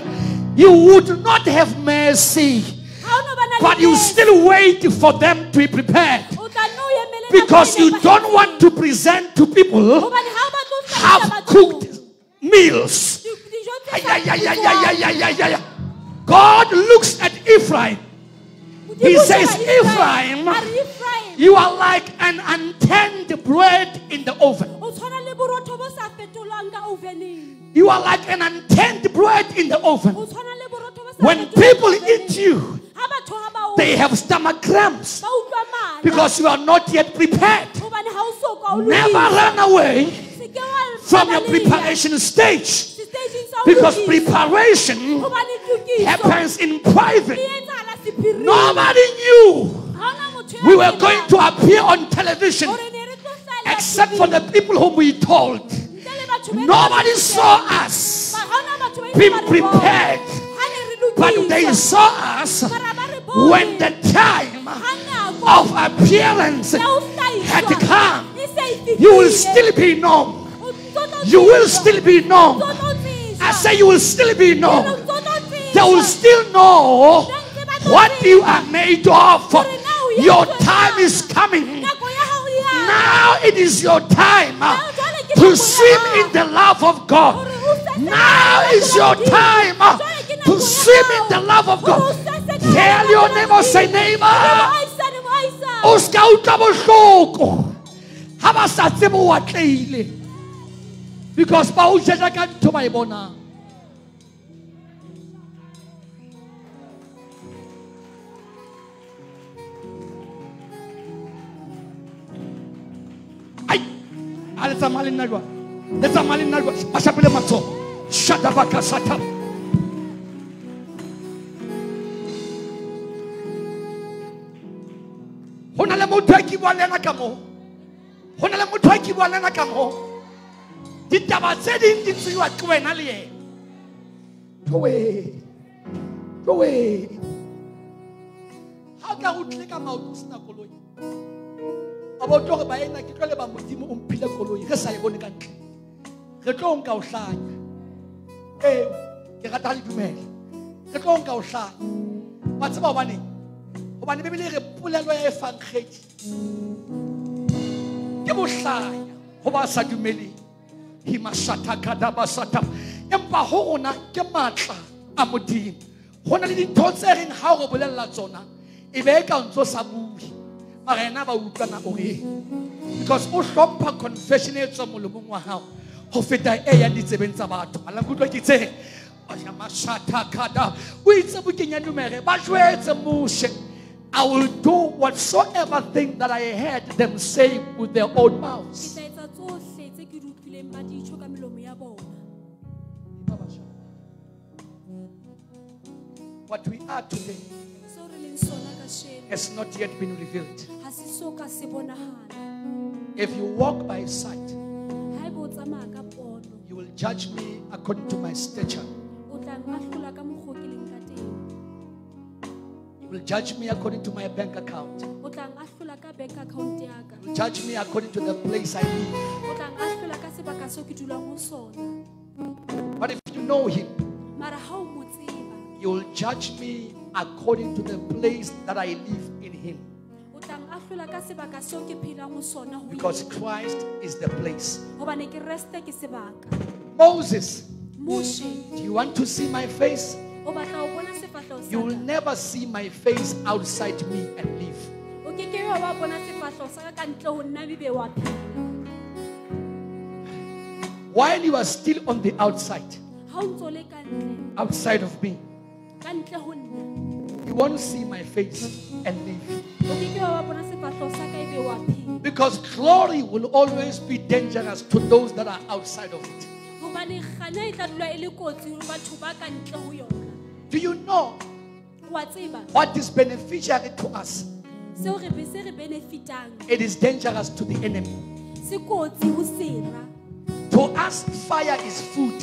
you would not have mercy. Ha o no ba na le But you still wait for them to be prepared. o tla nne o emele nako Because you don't want to present to people Hobane ha o batla o half cooked meals. God looks at Ephraim. He says, Ephraim, a re Ephraim, You are like an unturned bread in the oven. o tshwana le borotho bo sa fetolwang ka oveneng You are like an unturned bread in the oven. o tshwana le borotho bo sa When people eat you, ha batho ha ba o they have stomach cramps. Ba utlwa mala because you are not yet prepared. hobane ha o soka o Never run away Se ke wa from your preparation stage. Se-stageng sa ho because preparation happens in private. Nobody knew Ha hona motho ya we were going to appear on television hore ne re tlo hlahella except for the people whom we told. Ntle le batho be Nobody saw us, Ba- ha hona batho ba ile being ba re bona. prepared. Ha ne re but they saw us Mara ba re bone. when the time of appearance had come. You will still be known. O ntso tlo You will still be known. O ntso tlo tsejwa. I say you will still be known. ntso tlo tsejwa. They will still know what you are made of. Your time is coming. Nako ya hao ya. Now it is your time to swim in the love of God. Now is your time in the love of God. Tell your neighbor, say neighbor. O ska utlwa bohloko ha ba sa tsebe o atleile because ba o judge ka ntho ba e bonang. A le tsamaya le nna jwa le tsamaya le nna jwa ba shapele motho a ke buang le ena ka moo go na le motho a ke buang le ena ka moo ditaba tse ding di tseiwa ke wena le ena towe towe ga o tla go tlile ka maoto sena koloi a bo tlo gore ba ena ke tlo leba modimo o mphile koloi re sa e bone ka ntle. Re tlo nka o hlanya. Ee ke rata le dumela. Re tlo nka o hlanya. Wa tseba gobaneng gobane bebele re polelo ya e fang kgedi ke bohlanya go ba sa dumeleng himashatakadabasata empa go rona ke maatla a modimo. Go na le dintho tse reng ga o re bolelela tsona e be e ka ntse o sa bue mara ena ba utlwana o reng because o hlompha confession e tswang molomong wa gago go feta e yang ditsebeng tsa batho. Ala kutlwa ke mashatakada o itse bokeng ya dumere ba jwetse moshe I will do whatsoever thing that I heard them say with their own mouths. tla etsa tsohle tse ke di utlwileng ba di tjho ka melomo ya bona What we are today seo re leng sona kasheno has not yet been revealed. ha se soka se bonagala If you walk by sight, ha ebe o tsamaya ka pono you will judge me according to my stature. Will judge me according to my bank account. o tla ngahlola ka bank account ya ka You will judge me according to the place I live. o tla ngahlola ka sebaka seo ke dulang ho sona But if you know Him, mara ha o mo tseba you will judge me according to the place that I live in Him. o tla ngahlola ka sebaka seo ke phelang ho sona ho Because Christ is the place. hobane ke reste ke sebaka Moses, do you want to see my face? O batla ho bona sefahleho You will never see my face outside me and live. o ke ke wa bona sefahleho sa ka ka ntle ho nna bibe wa phela While you are still on the outside, ha o ntso le ka ntle outside of me, ka ntle ho nna you won't see my face and live. o ke ke wa bona sefahleho sa ka ebe wa phela Because glory will always be dangerous to those that are outside of it. Do you know what is beneficiary to us? seo re be se re benefitang It is dangerous to the enemy. se kotsi ho sera To us, fire is food,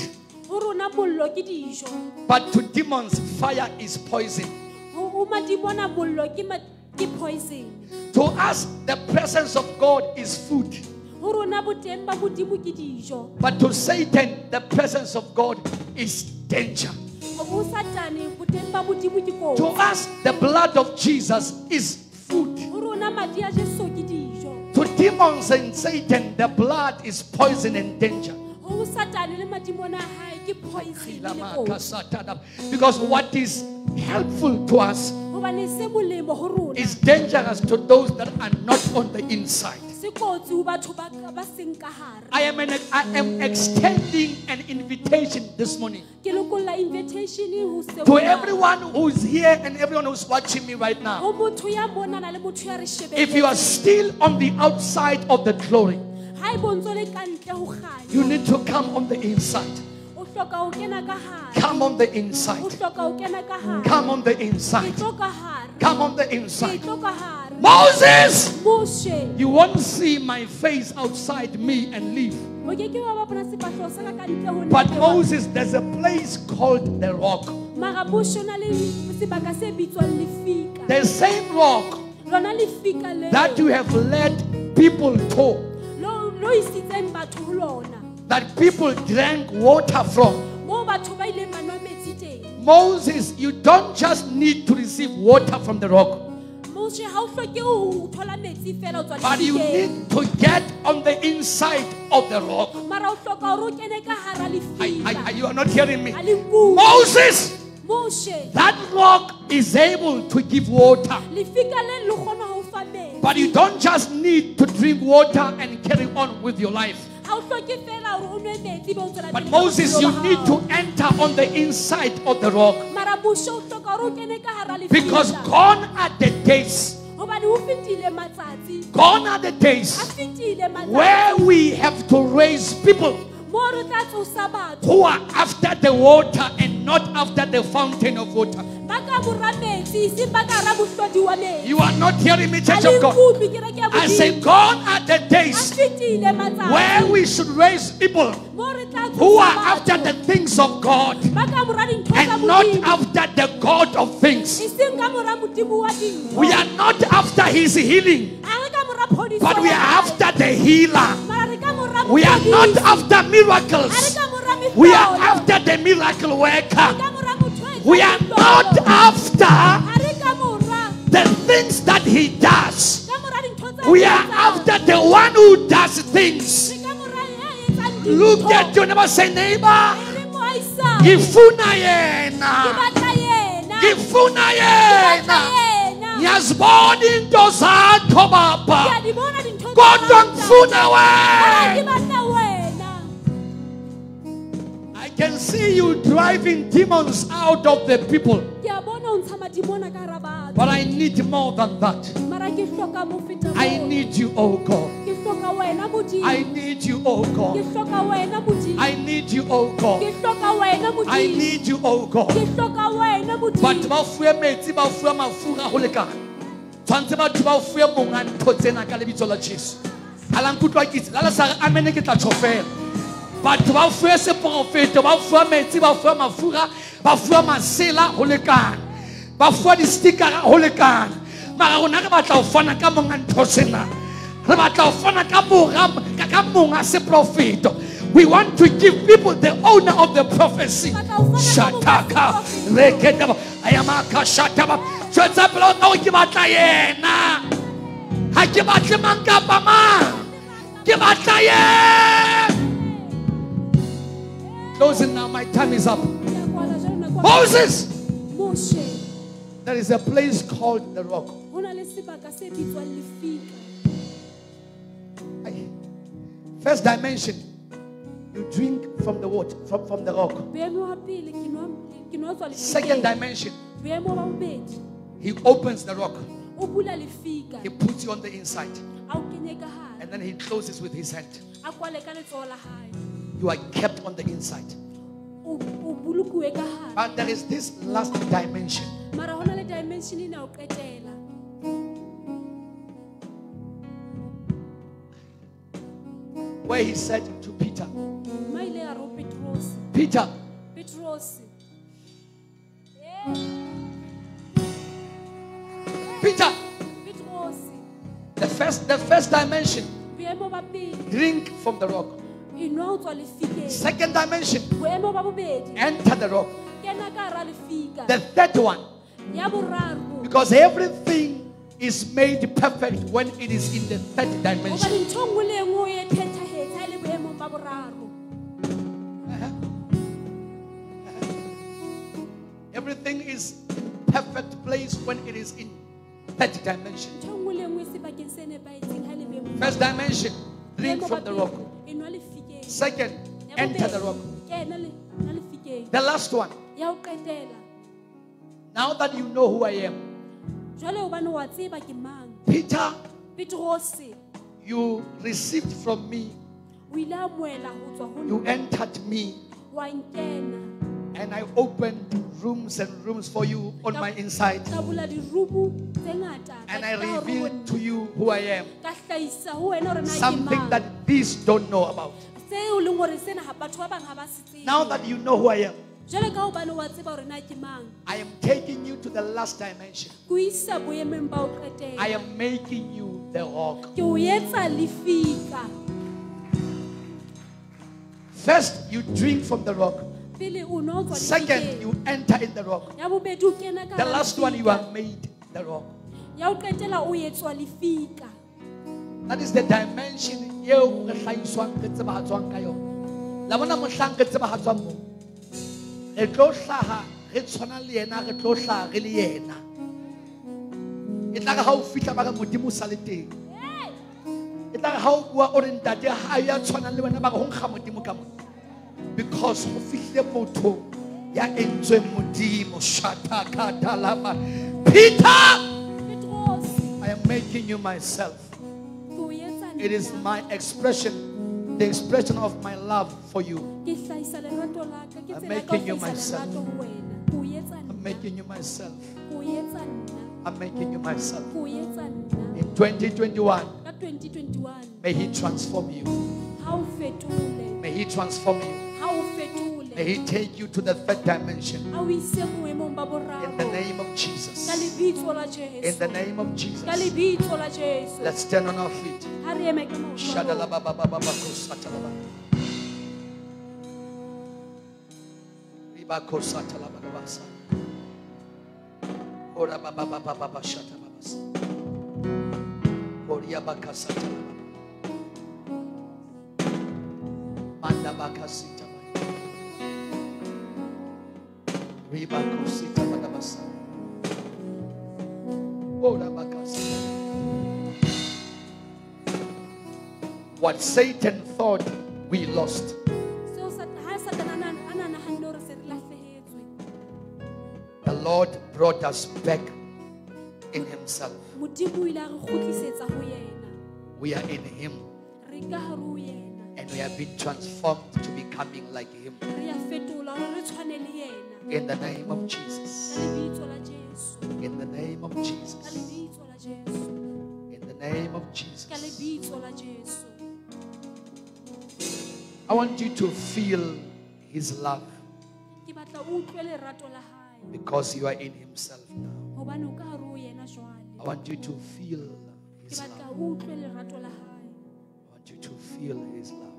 ho rona bollo ke dijo but to demons, fire is poison. ho ho madimona bollo ke ma- ke poison To us, the presence of God is food, ho rona boteng ba modimo ke dijo but to Satan, the presence of God is danger. Ho satane boteng ba modimo ke To us, the blood of Jesus is food. ho rona madi a jeso ke dijo To demons and Satan, the blood is poison and danger. ho satane le madimona a hae ke poison le kotsi Because what is helpful to us hobane se molemo ho rona is dangerous to those that are not on the inside. Se kotsi ho batho ba ka- ba seng ka hare. I am, an, I am extending an invitation this morning. Ke lokolla invitation ho se to everyone who's here and everyone who's watching me right now. ho motho ya monana le motho ya re If you are still on the outside of the glory, ha bontso le ka ntle ho you need to come on the inside. O hloka ho kena Come on the inside. hloka ho kena ka hare Come on the inside. tlo ka hare Come on the inside. tlo ka hare Moses, you won't see my face outside me and leave. o ke ke wa ba bona sepahlo sa ka ka ntle ho nna But Moses, there's a place called the rock. mara moshe o na le sebaka se bitswang lefika The same rock lona lefika leo that you have led people to, lo lo isitseng batho ho lona that people drank water from. moo batho ba ileng ba nwa metsi teng Moses, you don't just need to receive water from the rock, moshe ha o hloke ho thola metsi fela ho tswa but you need to get on the inside of the rock. mara o hloka hore o kene ka hara I, I, I- you are not hearing me. ha le nkuwe Moses, that rock is able to give water. lefika le le kgona ho fa metsi But you don't just need to drink water and carry on with your life. Ha o hloke fela hore o nwe metsi be o tswela But Moses, you need to enter on the inside of the rock. mara moshe o hloka hore o kene ka hara Because gone are the days, gone are the days where we have to raise people moo re tla tsosa batho. who are after the water and not after the fountain of water. Ba ka mora metsi eseng ba ka hara mohlodi wa metsi You are not hearing me, Church of God. I say, gone are the days where we should raise people moo re tla who are after the things of God ba ka mora and not after the God of things. eseng ka mora modimo wa dintho We are not after his healing, a re ka mora phodiso but we are after the healer. mara re ka mora We are not after miracles. We are after the miracle worker. We are not after the things that he does. We are after the one who does things. Look at your neighbor, say, neighbor, Ke yena. batla yena. Ngiyazibona into zakho baba. Kodwa ngifuna wena. Batla wena. I can see you driving demons out of the people. Ke a bona o ntsha madimona ka hara batho. But I need more than that. Mara ke hloka oh mo feta I need you, oh God. Ke hloka wena Modimo. I need you, oh God. hloka wena Modimo. I need you, oh God. hloka wena Modimo. I need you, oh God. hloka wena batho Modimo. ba fuwe metsi ba fuwe mafura go lekana tshwanetse batho ba fuwe monga ntho tsena ka lebitso la jesu a nkutlwa kitse la le sa amene ke tla tšho fela batho ba fuwe seporofeto ba fuwa metsi ba fuwa mafura ba fuwa masela go lekana. Ba fuwa distikara go lekana. Mara rona re batla go fana ka monga ntho sena. Re batla go fana ka mora ka- ka monga seprofeto we want to give people the owner of the prophecy. Shataka reketaba ayamaka shataba. Tšwetsa pele o ke batla yena. Ga ke batle mang kapa mang? Ke batla yena closing now my time is up. Ke a kwala jwale nako ya- moses there is a place called the rock. Ho na le sebaka se bitswang lefika. Ay. first dimension you drink from the water from, from the rock. Boemo wa pele ke nwa ke nwa tswa second dimension Boemo ba bobedi. he opens the rock. O bula lefika. He puts you on the inside. A o kenye ka hare. And then he closes with his hand a kwale ka letsoho la hae you are kept on the inside. O o bolokuwe ka hare. But there is this last dimension. Mara ho na le dimension ena o qetela. Where he said to peter ma ile ya ro petros peter peter. The first the first dimension. Boemo ba pele. Drink from the rock Second dimension. Enter the rock. The third one. Because everything is made perfect when it is in the third dimension. Uh-huh. Everything is perfect place when it is in third dimension. First dimension, drink from the rock. Second, enter the rock. kena le- nwa lefikeng The last one. ya ho qetela. Now that you know who I am, jwale hobane wa tseba Peter, you received from me, o ile amoela ho tswa ho you entered me, and I opened rooms and rooms for you on my inside. ka bula dirubu tse ngata ka And I ka hare ho revealed to you who I am. ka hlahisa ho wena hore na ke Something that these don't know about. Seo leng hore sena ha batho ba bang ha ba se tsebe Now that you know who I am, jwale ka hobane wa tseba hore na ke mang I am taking you to the last dimension. ke o isa boemeng ba ho qetela I am making you the rock. ke o etsa lefika First, you drink from the rock. pele o no tswa Second, you enter in the rock. ya bobedi o kena ka The last one, you are made the rock. That is the dimension eo re hlahiswang re tsebahatswang ka yona. La bona mohlang re tsebahatswang mo. Re tlo hlaha re tshwana le yena, re tlo hlaha re le yena. E tla re ha o fihla ba re modimo sa le teng. E tla re ha o bua o re ntate ha ya tshwana le wena ba re ho nkga modimo ka mona. Because ho fihlile motho ya entsweng modimo. Peter, I am making you myself. Ke o etsa It is my expression, the expression of my love for you. ke hlahisa lerato la ka ke I'm tsela ka ho making you myself. lerato ho wena ke o etsa I'm making you myself. ke o etsa nna I'm making you myself. ke o etsa nna In 2021, ka 2021 may He transform you. ha o fetole May He transform you. Ha o fetole May He take you to the third dimension. ha o ise boemong ba In the name of Jesus. In the name of Jesus. lebitso la jesu Let's stand on our feet. ha What Satan thought we lost, Seo Sat- ha satana a na- a na nahanne hore se re lahlehetswe. The Lord brought us back in Himself. modimo o ile a re kgutlisetsa ho yena. We are in Him. Re ka hare ho yena. And we have been transformed to becoming like Him. In the name of Jesus. In the name of Jesus. In the name of Jesus. I want you to feel His love because you are in Himself now. I want you to feel His love. I want you to feel His love.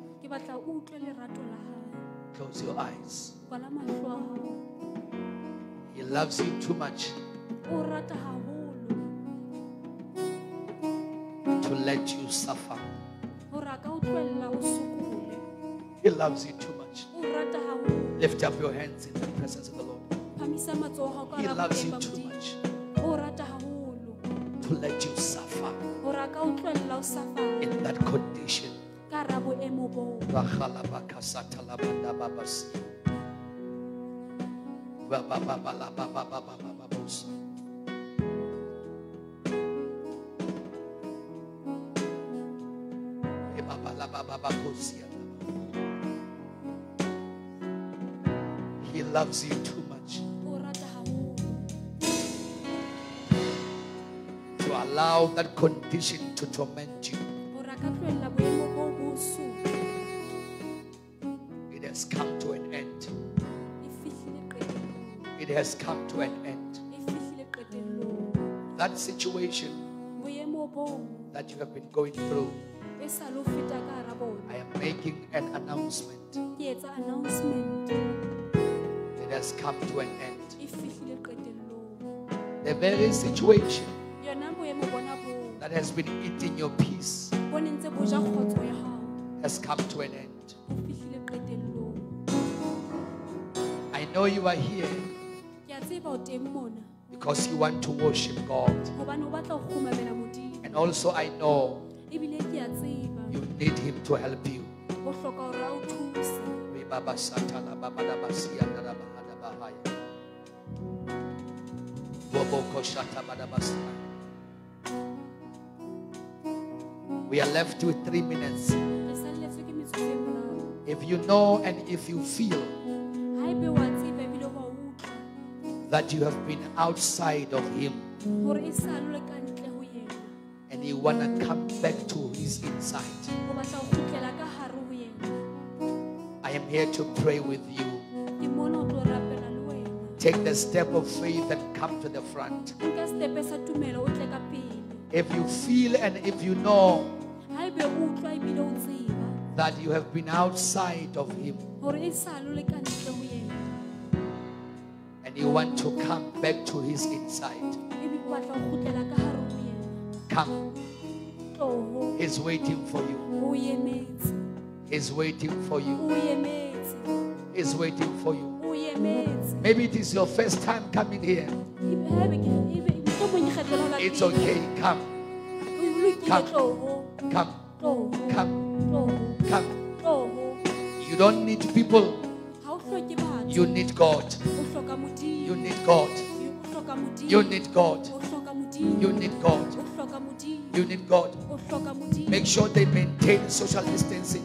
Ke batla o utlwe lerato la hae Close your eyes. kwala mahlo a hao He loves you too much o rata haholo to let you suffer. hore a ka o tlohella o sokole He loves you too much. o rata haholo Lift up your hands in the presence of the Lord. phamisa matsoho a hao ka He loves you too much o rata haholo to let you suffer hore a ka o tlohella o safala in that condition. Boemo boo. He loves you too much o rata haholo to allow that condition to torment you. Has come to an end. It has come to an end. That situation that you have been going through, sa le ho feta ka hara bona I am making an announcement. ke etsa announcement It has come to an end. The very situation yona boemo bona boo that has been eating your peace bo ne ntse bo ja kgotso ya hao has come to an end. Know you are here ke a tseba batla ho teng mona because you want to worship God. hobane o batla ho kgumamela modimo And also, I know ebile ke a tseba you need Him to help you. o hloka hore a o thuse Ribaba satala babada basia dada bahada bahaya. Boboko shata bada basia. We are left with three minutes. re salletswe ke metsotso meraro If you know and if you feel that you have been outside of Him. Hore salo le ka ntle ho yena. And you want to come back to His inside, o batla ho kgutlela ka hare ho yena. I am here to pray with you. ke mona o tlo rapela le wena. Take the step of faith and come to the front. nka setepe sa tumelo o tle ka pele. If you feel and if you know haebe o utlwa ebile o tseba. that you have been outside of Him you want to come back to His inside, come. He's waiting for you. He's waiting for you. He's waiting for you. Maybe it is your first time coming here. It's okay. Come, Come. come, come, come. You don't need people. You need God. You need God. You need God. You need God. You need God. Make sure they maintain social distancing.